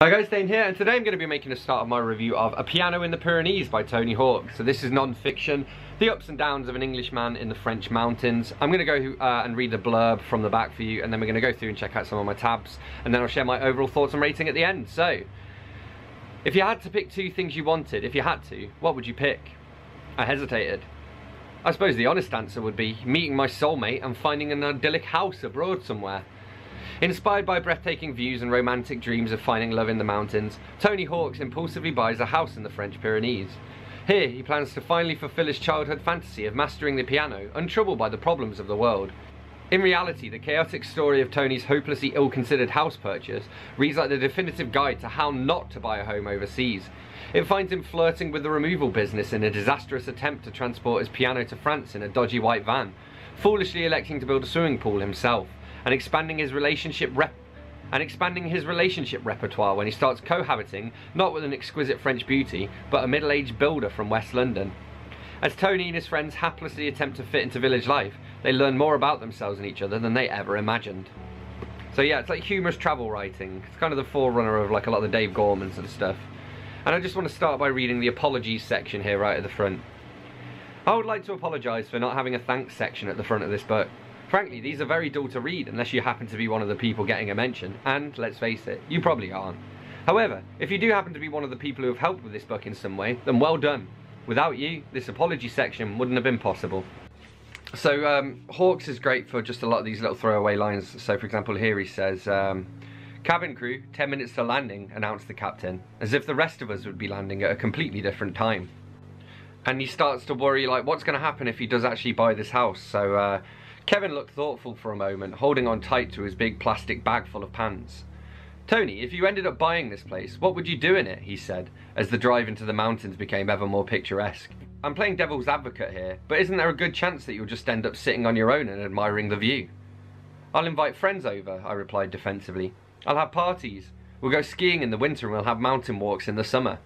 Hi guys, Dane here, and today I'm going to be making a start of my review of A Piano in the Pyrenees by Tony Hawks. So this is non-fiction, the ups and downs of an Englishman in the French mountains. I'm going to go uh, and read the blurb from the back for you, and then we're going to go through and check out some of my tabs, and then I'll share my overall thoughts and rating at the end. So, if you had to pick two things you wanted, if you had to, what would you pick? I hesitated. I suppose the honest answer would be meeting my soulmate and finding an idyllic house abroad somewhere. Inspired by breathtaking views and romantic dreams of finding love in the mountains, Tony Hawks impulsively buys a house in the French Pyrenees. Here, he plans to finally fulfill his childhood fantasy of mastering the piano, untroubled by the problems of the world. In reality, the chaotic story of Tony's hopelessly ill-considered house purchase reads like the definitive guide to how not to buy a home overseas. It finds him flirting with the removal business in a disastrous attempt to transport his piano to France in a dodgy white van, foolishly electing to build a swimming pool himself, and expanding his relationship rep and expanding his relationship repertoire when he starts cohabiting not with an exquisite French beauty but a middle-aged builder from West London. As Tony and his friends haplessly attempt to fit into village life, they learn more about themselves and each other than they ever imagined. So yeah, it's like humorous travel writing. It's kind of the forerunner of like a lot of the Dave Gormans and stuff. And I just want to start by reading the apologies section here right at the front. I would like to apologise for not having a thanks section at the front of this book. Frankly, these are very dull to read unless you happen to be one of the people getting a mention, and let's face it, you probably aren't. However, if you do happen to be one of the people who have helped with this book in some way, then well done. Without you, this apology section wouldn't have been possible. So, um, Hawks is great for just a lot of these little throwaway lines. So, for example, here he says, um, Cabin crew, 10 minutes to landing, announced the captain, as if the rest of us would be landing at a completely different time. And he starts to worry, like, what's going to happen if he does actually buy this house? So, uh, Kevin looked thoughtful for a moment, holding on tight to his big plastic bag full of pants. Tony, if you ended up buying this place, what would you do in it? he said, as the drive into the mountains became ever more picturesque. I'm playing devil's advocate here, but isn't there a good chance that you'll just end up sitting on your own and admiring the view? I'll invite friends over, I replied defensively. I'll have parties. We'll go skiing in the winter and we'll have mountain walks in the summer.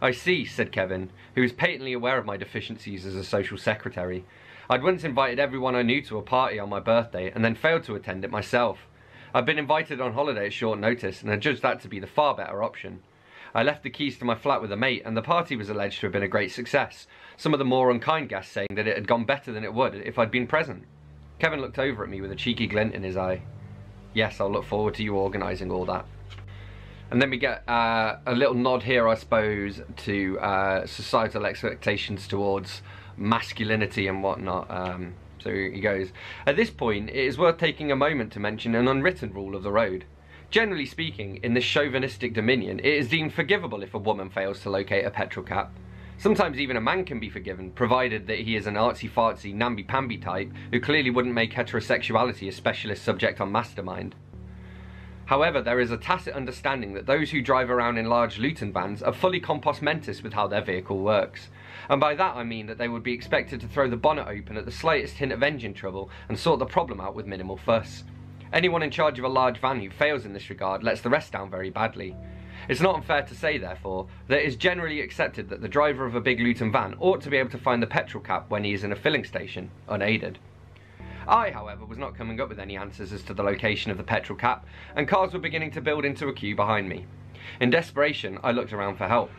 I see, said Kevin, who was patently aware of my deficiencies as a social secretary. I'd once invited everyone I knew to a party on my birthday and then failed to attend it myself. I'd been invited on holiday at short notice and I judged that to be the far better option. I left the keys to my flat with a mate and the party was alleged to have been a great success, some of the more unkind guests saying that it had gone better than it would if I'd been present. Kevin looked over at me with a cheeky glint in his eye. Yes, I'll look forward to you organising all that. And then we get uh, a little nod here, I suppose, to uh, societal expectations towards masculinity and whatnot. Um, so he goes, At this point, it is worth taking a moment to mention an unwritten rule of the road. Generally speaking, in this chauvinistic dominion, it is deemed forgivable if a woman fails to locate a petrol cap. Sometimes even a man can be forgiven, provided that he is an artsy-fartsy, namby-pamby type who clearly wouldn't make heterosexuality a specialist subject on Mastermind. However, there is a tacit understanding that those who drive around in large Luton vans are fully compos mentis with how their vehicle works. And by that I mean that they would be expected to throw the bonnet open at the slightest hint of engine trouble and sort the problem out with minimal fuss. Anyone in charge of a large van who fails in this regard lets the rest down very badly. It's not unfair to say, therefore, that it is generally accepted that the driver of a big Luton van ought to be able to find the petrol cap when he is in a filling station, unaided. I, however, was not coming up with any answers as to the location of the petrol cap, and cars were beginning to build into a queue behind me. In desperation, I looked around for help.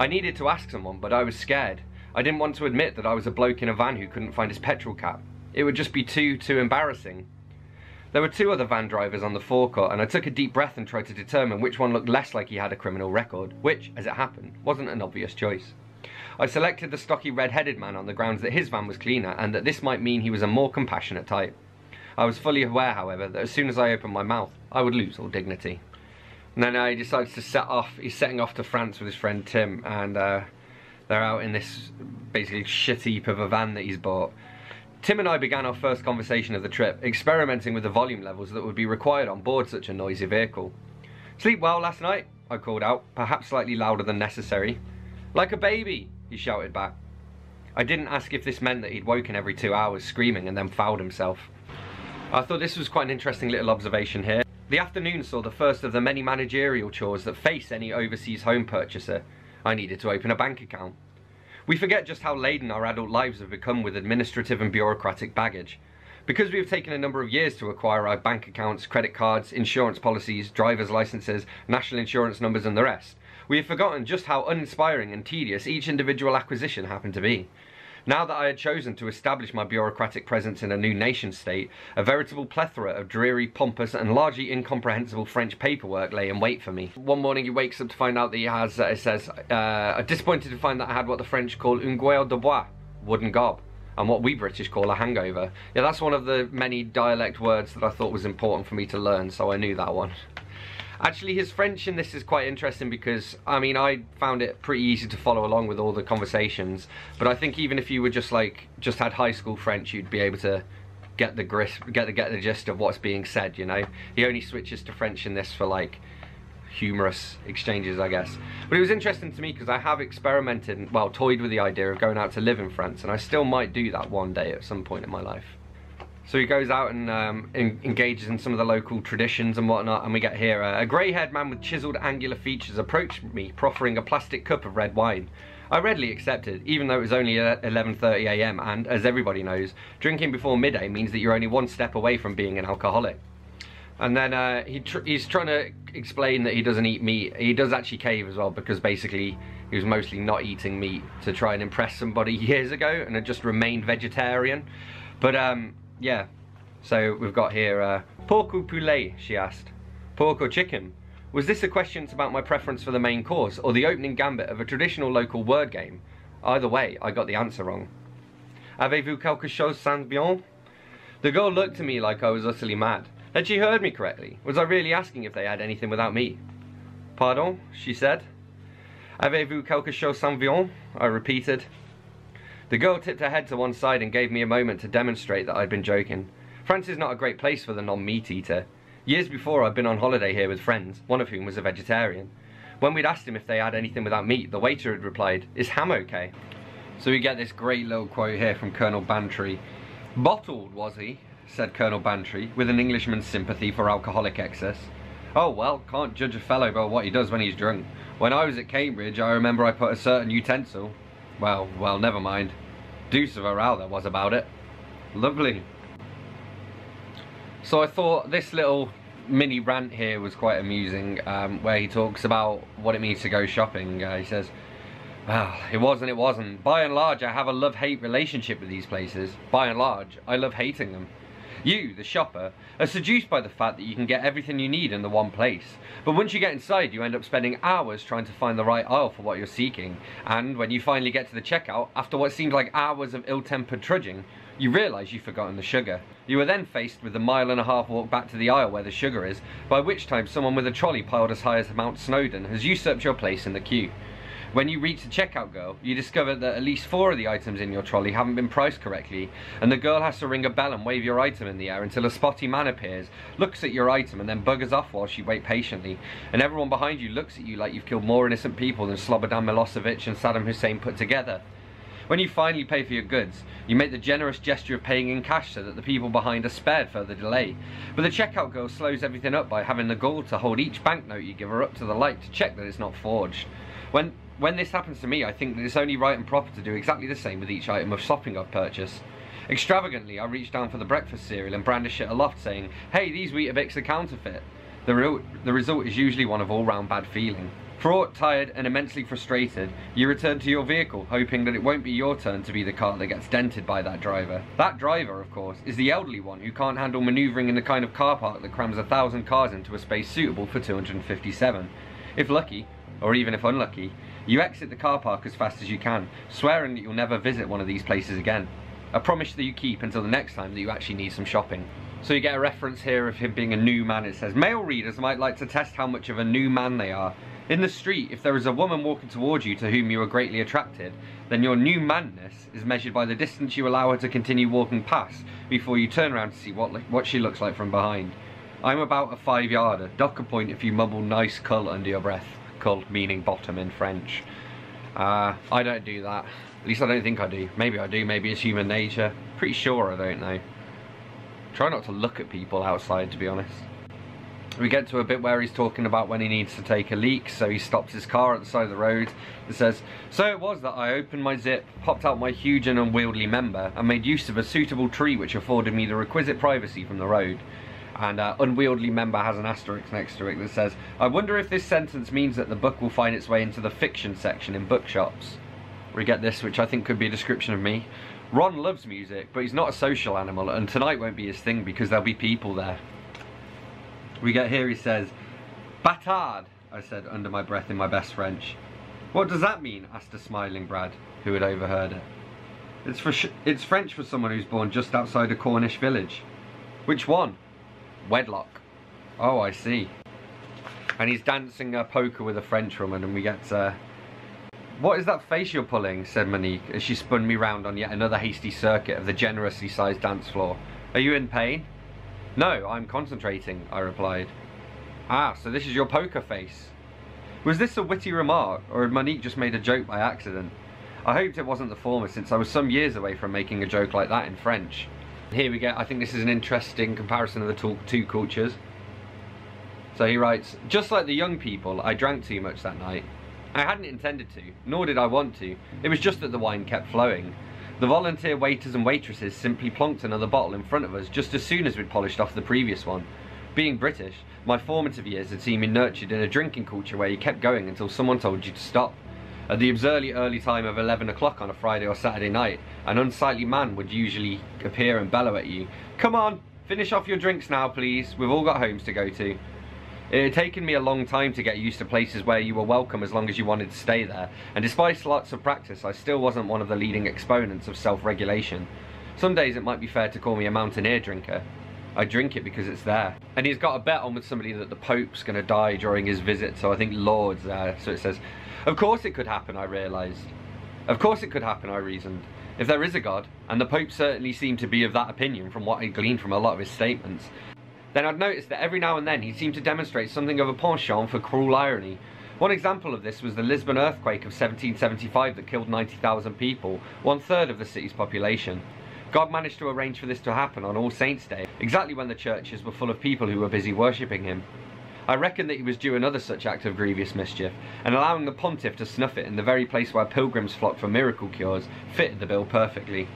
I needed to ask someone, but I was scared. I didn't want to admit that I was a bloke in a van who couldn't find his petrol cap. It would just be too, too embarrassing. There were two other van drivers on the forecourt, and I took a deep breath and tried to determine which one looked less like he had a criminal record, which, as it happened, wasn't an obvious choice. I selected the stocky red-headed man on the grounds that his van was cleaner and that this might mean he was a more compassionate type. I was fully aware, however, that as soon as I opened my mouth, I would lose all dignity. And then he decides to set off, he's setting off to France with his friend Tim, and uh, they're out in this basically shit heap of a van that he's bought. Tim and I began our first conversation of the trip, experimenting with the volume levels that would be required on board such a noisy vehicle. Sleep well last night? I called out, perhaps slightly louder than necessary. Like a baby, he shouted back. I didn't ask if this meant that he'd woken every two hours screaming and then fouled himself. I thought this was quite an interesting little observation here. The afternoon saw the first of the many managerial chores that face any overseas home purchaser, I needed to open a bank account. We forget just how laden our adult lives have become with administrative and bureaucratic baggage. Because we have taken a number of years to acquire our bank accounts, credit cards, insurance policies, driver's licenses, national insurance numbers and the rest, we have forgotten just how uninspiring and tedious each individual acquisition happened to be. Now that I had chosen to establish my bureaucratic presence in a new nation state, a veritable plethora of dreary, pompous and largely incomprehensible French paperwork lay in wait for me. One morning he wakes up to find out that he has, uh, it says, uh, disappointed to find that I had what the French call un gueule de bois, wooden gob and what we British call a hangover. Yeah, that's one of the many dialect words that I thought was important for me to learn, so I knew that one. Actually, his French in this is quite interesting because, I mean, I found it pretty easy to follow along with all the conversations. But I think even if you were just like, just had high school French, you'd be able to get the grist, get the, get the gist of what's being said, you know? He only switches to French in this for like, humorous exchanges, I guess. But it was interesting to me because I have experimented, well, toyed with the idea of going out to live in France, and I still might do that one day at some point in my life. So he goes out and um, in, engages in some of the local traditions and whatnot, and we get here uh, a grey-haired man with chiseled angular features approached me, proffering a plastic cup of red wine. I readily accepted, even though it was only 11.30am, and, as everybody knows, drinking before midday means that you're only one step away from being an alcoholic. And then uh, he tr he's trying to explain that he doesn't eat meat. He does actually cave as well, because basically he was mostly not eating meat to try and impress somebody years ago, and had just remained vegetarian. But um, yeah, so we've got here, uh, pork ou poulet, she asked. Pork or chicken? Was this a question about my preference for the main course, or the opening gambit of a traditional local word game? Either way, I got the answer wrong. Avez-vous quelque chose sans bien? The girl looked at me like I was utterly mad. Had she heard me correctly? Was I really asking if they had anything without me? Pardon, she said. Avez-vous quelque chose sans viande? I repeated. The girl tipped her head to one side and gave me a moment to demonstrate that I'd been joking. France is not a great place for the non-meat eater. Years before I'd been on holiday here with friends, one of whom was a vegetarian. When we'd asked him if they had anything without meat, the waiter had replied, is ham okay? So we get this great little quote here from Colonel Bantry. Bottled, was he? said Colonel Bantry, with an Englishman's sympathy for alcoholic excess. Oh well, can't judge a fellow by what he does when he's drunk. When I was at Cambridge, I remember I put a certain utensil, well, well, never mind. Deuce of a row there was about it. Lovely. So I thought this little mini rant here was quite amusing, um, where he talks about what it means to go shopping. Uh, he says, well, it wasn't, it wasn't. By and large, I have a love-hate relationship with these places. By and large, I love hating them. You, the shopper, are seduced by the fact that you can get everything you need in the one place. But once you get inside, you end up spending hours trying to find the right aisle for what you're seeking. And when you finally get to the checkout, after what seems like hours of ill-tempered trudging, you realise you've forgotten the sugar. You are then faced with a mile and a half walk back to the aisle where the sugar is, by which time someone with a trolley piled as high as Mount Snowdon has usurped your place in the queue. When you reach the checkout girl, you discover that at least four of the items in your trolley haven't been priced correctly, and the girl has to ring a bell and wave your item in the air until a spotty man appears, looks at your item, and then buggers off while she waits patiently. And everyone behind you looks at you like you've killed more innocent people than Slobodan Milosevic and Saddam Hussein put together. When you finally pay for your goods, you make the generous gesture of paying in cash so that the people behind are spared further delay. But the checkout girl slows everything up by having the gall to hold each banknote you give her up to the light to check that it's not forged. When when this happens to me, I think that it's only right and proper to do exactly the same with each item of shopping I've purchased. Extravagantly, I reach down for the breakfast cereal and brandish it aloft saying, hey, these Weetabix are counterfeit. The, the result is usually one of all-round bad feeling. Fraught, tired and immensely frustrated, you return to your vehicle, hoping that it won't be your turn to be the car that gets dented by that driver. That driver, of course, is the elderly one who can't handle manoeuvring in the kind of car park that crams a thousand cars into a space suitable for 257. If lucky, or even if unlucky, you exit the car park as fast as you can, swearing that you'll never visit one of these places again. A promise that you keep until the next time that you actually need some shopping. So you get a reference here of him being a new man. It says, male readers might like to test how much of a new man they are. In the street, if there is a woman walking towards you to whom you are greatly attracted, then your new manness is measured by the distance you allow her to continue walking past before you turn around to see what, what she looks like from behind. I'm about a five yarder. Dock a point if you mumble nice cull under your breath called meaning bottom in French. Uh, I don't do that. At least I don't think I do. Maybe I do, maybe it's human nature. Pretty sure I don't know. Try not to look at people outside, to be honest. We get to a bit where he's talking about when he needs to take a leak, so he stops his car at the side of the road. It says, So it was that I opened my zip, popped out my huge and unwieldy member, and made use of a suitable tree which afforded me the requisite privacy from the road. And unwieldy member has an asterisk next to it that says, I wonder if this sentence means that the book will find its way into the fiction section in bookshops. We get this, which I think could be a description of me. Ron loves music, but he's not a social animal, and tonight won't be his thing because there'll be people there. We get here, he says, Batard, I said under my breath in my best French. What does that mean? asked a smiling Brad, who had overheard it. It's, for it's French for someone who's born just outside a Cornish village. Which one? Wedlock. Oh, I see. And he's dancing a polka with a French woman, and we get, uh, What is that face you're pulling? said Monique, as she spun me round on yet another hasty circuit of the generously sized dance floor. Are you in pain? No, I'm concentrating, I replied. Ah, so this is your poker face. Was this a witty remark, or had Monique just made a joke by accident? I hoped it wasn't the former, since I was some years away from making a joke like that in French. Here we get, I think this is an interesting comparison of the two cultures. So he writes, just like the young people, I drank too much that night. I hadn't intended to, nor did I want to. It was just that the wine kept flowing. The volunteer waiters and waitresses simply plonked another bottle in front of us just as soon as we'd polished off the previous one. Being British, my formative years had seen me nurtured in a drinking culture where you kept going until someone told you to stop. At the absurdly early time of 11 o'clock on a Friday or Saturday night, an unsightly man would usually appear and bellow at you, Come on, finish off your drinks now please, we've all got homes to go to. It had taken me a long time to get used to places where you were welcome as long as you wanted to stay there, and despite lots of practice, I still wasn't one of the leading exponents of self-regulation. Some days it might be fair to call me a mountaineer drinker. I drink it because it's there. And he's got a bet on with somebody that the Pope's going to die during his visit, so I think Lourdes there. So it says, of course it could happen, I realised. Of course it could happen, I reasoned. If there is a God, and the Pope certainly seemed to be of that opinion from what I gleaned from a lot of his statements, then I'd noticed that every now and then he seemed to demonstrate something of a penchant for cruel irony. One example of this was the Lisbon earthquake of 1775 that killed 90,000 people, one third of the city's population. God managed to arrange for this to happen on All Saints' Day, exactly when the churches were full of people who were busy worshipping him. I reckon that he was due another such act of grievous mischief, and allowing the pontiff to snuff it in the very place where pilgrims flocked for miracle cures fitted the bill perfectly.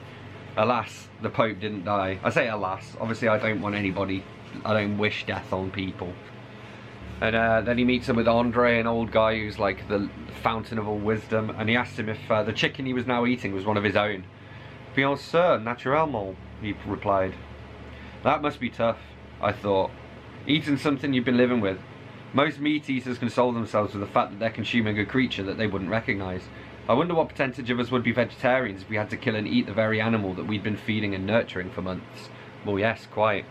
Alas, the Pope didn't die. I say alas, obviously I don't want anybody I don't wish death on people. And uh, then he meets him with Andre, an old guy who's like the fountain of all wisdom, and he asks him if uh, the chicken he was now eating was one of his own. Bien sûr, naturellement, he replied. That must be tough, I thought. Eating something you've been living with. Most meat eaters console themselves with the fact that they're consuming a creature that they wouldn't recognise. I wonder what percentage of us would be vegetarians if we had to kill and eat the very animal that we'd been feeding and nurturing for months. Well, yes, quite.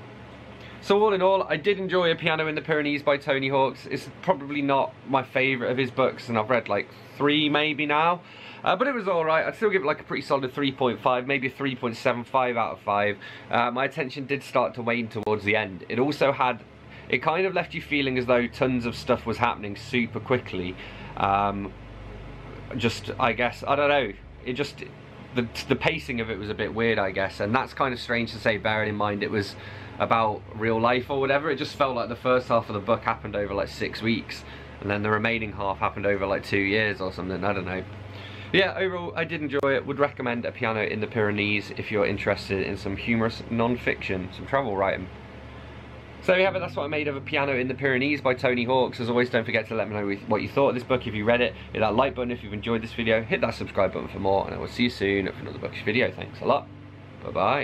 So all in all, I did enjoy A Piano in the Pyrenees by Tony Hawks. It's probably not my favourite of his books, and I've read like three maybe now. Uh, but it was alright. I'd still give it like a pretty solid 3.5, maybe 3.75 out of 5. Uh, my attention did start to wane towards the end. It also had, it kind of left you feeling as though tons of stuff was happening super quickly. Um, just, I guess, I don't know. It just, the, the pacing of it was a bit weird, I guess. And that's kind of strange to say, bearing in mind it was about real life or whatever. It just felt like the first half of the book happened over like six weeks and then the remaining half happened over like two years or something, I don't know. yeah, overall I did enjoy it, would recommend A Piano in the Pyrenees if you're interested in some humorous non-fiction, some travel writing. So there you have it, that's what I made of A Piano in the Pyrenees by Tony Hawks. As always, don't forget to let me know what you thought of this book if you read it. Hit that like button if you've enjoyed this video, hit that subscribe button for more, and I will see you soon for another bookish video. Thanks a lot. Bye-bye.